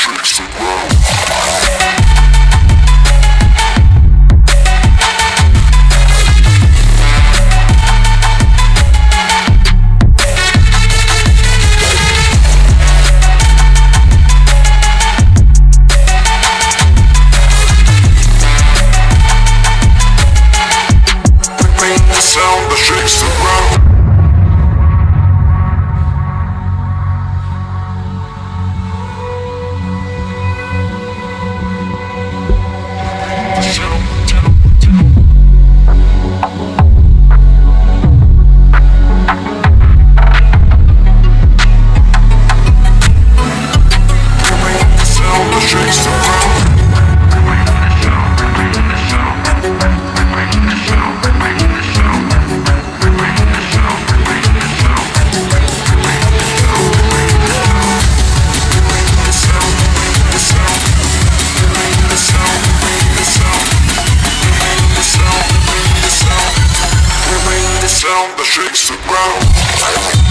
face the ground shakes the ground.